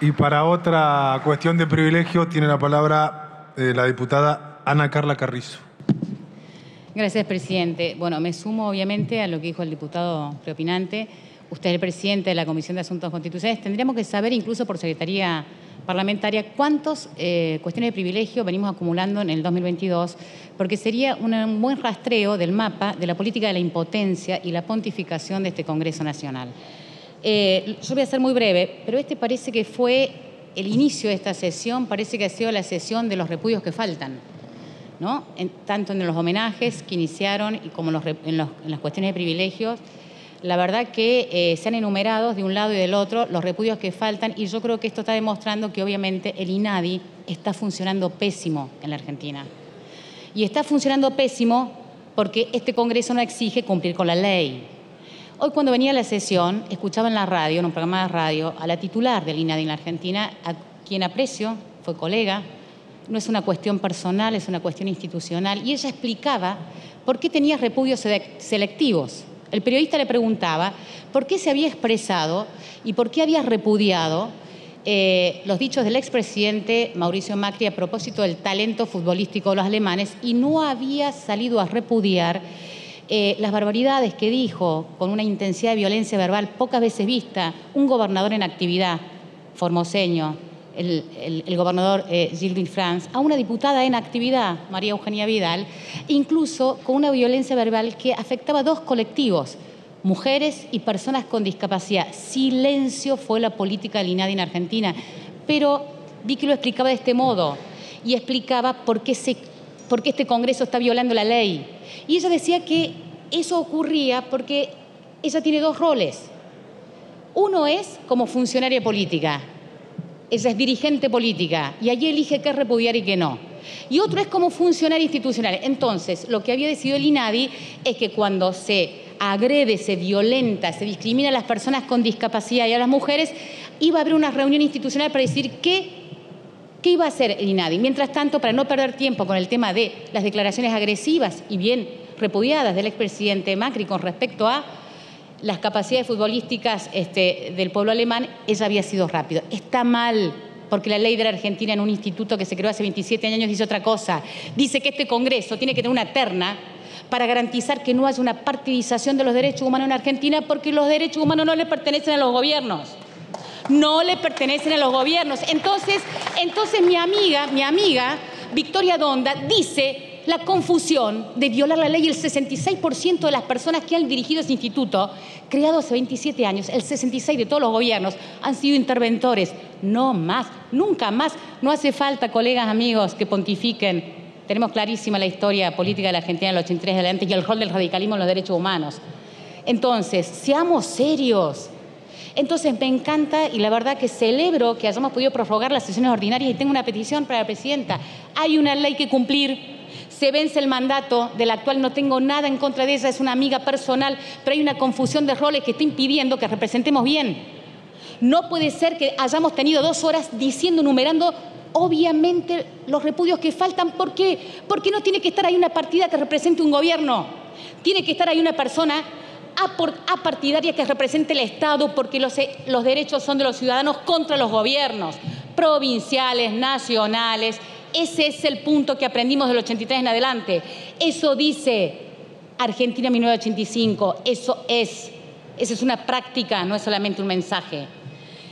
Y para otra cuestión de privilegio tiene la palabra eh, la diputada Ana Carla Carrizo. Gracias, presidente. Bueno, me sumo obviamente a lo que dijo el diputado preopinante. Usted es el presidente de la Comisión de Asuntos Constitucionales. Tendríamos que saber, incluso por Secretaría Parlamentaria, cuántas eh, cuestiones de privilegio venimos acumulando en el 2022, porque sería un buen rastreo del mapa de la política de la impotencia y la pontificación de este Congreso Nacional. Eh, yo voy a ser muy breve, pero este parece que fue el inicio de esta sesión, parece que ha sido la sesión de los repudios que faltan tanto en los homenajes que iniciaron y como en, las cuestiones de privilegios. La verdad que eh, se han enumerado de un lado y del otro los repudios que faltan y yo creo que esto está demostrando que obviamente el INADI está funcionando pésimo en la Argentina. Y está funcionando pésimo porque este Congreso no exige cumplir con la ley. Hoy cuando venía a la sesión, escuchaba en la radio, en un programa de radio, a la titular del INADI en la Argentina, a quien aprecio, fue colega, no es una cuestión personal, es una cuestión institucional. Y ella explicaba por qué tenía repudios selectivos. El periodista le preguntaba por qué se había expresado y por qué había repudiado eh, los dichos del expresidente Mauricio Macri a propósito del talento futbolístico de los alemanes y no había salido a repudiar eh, las barbaridades que dijo con una intensidad de violencia verbal pocas veces vista un gobernador en actividad, formoseño, el, gobernador eh, Gilles France, a una diputada en actividad, María Eugenia Vidal, incluso con una violencia verbal que afectaba a dos colectivos, mujeres y personas con discapacidad. Silencio fue la política del INADI en Argentina, pero Vicky lo explicaba de este modo y explicaba por qué, por qué este Congreso está violando la ley. Y ella decía que eso ocurría porque ella tiene dos roles. Uno es como funcionaria política, ella es dirigente política y allí elige qué repudiar y qué no. Y otro es como funcionario institucional. Entonces, lo que había decidido el INADI es que cuando se agrede, se violenta, se discrimina a las personas con discapacidad y a las mujeres, iba a haber una reunión institucional para decir qué, qué iba a hacer el INADI. Mientras tanto, para no perder tiempo con el tema de las declaraciones agresivas y bien repudiadas del expresidente Macri con respecto a las capacidades futbolísticas este, del pueblo alemán, ella había sido rápido. Está mal, porque la ley de la Argentina en un instituto que se creó hace 27 años dice otra cosa. Dice que este Congreso tiene que tener una terna para garantizar que no haya una partidización de los derechos humanos en Argentina, porque los derechos humanos no le pertenecen a los gobiernos. No le pertenecen a los gobiernos. Entonces, entonces mi amiga, mi amiga, Victoria Donda, dice la confusión de violar la ley. El 66% de las personas que han dirigido ese instituto, creado hace 27 años, el 66% de todos los gobiernos han sido interventores. No más, nunca más. No hace falta, colegas, amigos, que pontifiquen. Tenemos clarísima la historia política de la Argentina del 83 adelante y el rol del radicalismo en los derechos humanos. Entonces, seamos serios. Entonces me encanta y la verdad que celebro que hayamos podido prorrogar las sesiones ordinarias y tengo una petición para la presidenta. Hay una ley que cumplir se vence el mandato del actual, no tengo nada en contra de ella, es una amiga personal, pero hay una confusión de roles que está impidiendo que representemos bien. No puede ser que hayamos tenido dos horas diciendo, numerando obviamente los repudios que faltan. ¿Por qué? Porque no tiene que estar ahí una partida que represente un gobierno. Tiene que estar ahí una persona apartidaria que represente el Estado porque los, los derechos son de los ciudadanos contra los gobiernos, provinciales, nacionales, ese es el punto que aprendimos del 83 en adelante. Eso dice Argentina 1985. Eso es. Esa es una práctica, no es solamente un mensaje.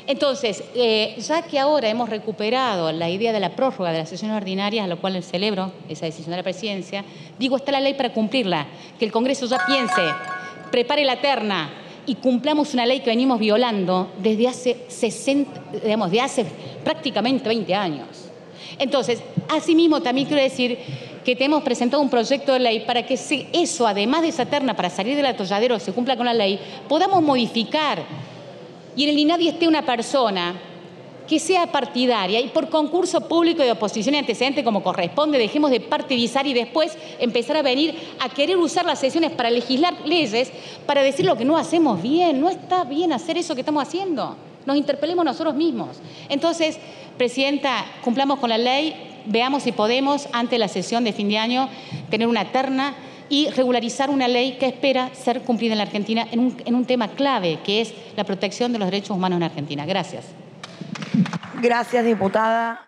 Entonces, eh, ya que ahora hemos recuperado la idea de la prórroga de las sesiones ordinarias, a lo cual celebro esa decisión de la presidencia, digo, está la ley para cumplirla, que el Congreso ya piense, prepare la terna y cumplamos una ley que venimos violando desde hace 60, digamos, hace prácticamente 20 años. Entonces, asimismo, también quiero decir que te hemos presentado un proyecto de ley para que eso, además de esa terna, para salir del atolladero, se cumpla con la ley, podamos modificar y en el INADI esté una persona que sea partidaria y por concurso público de oposición y antecedente como corresponde, dejemos de partidizar y después empezar a venir a querer usar las sesiones para legislar leyes, para decir lo que no hacemos bien, no está bien hacer eso que estamos haciendo. Nos interpelemos nosotros mismos. Entonces, Presidenta, cumplamos con la ley, veamos si podemos, ante la sesión de fin de año, tener una terna y regularizar una ley que espera ser cumplida en la Argentina en un, en un tema clave, que es la protección de los derechos humanos en Argentina. Gracias. Gracias, diputada.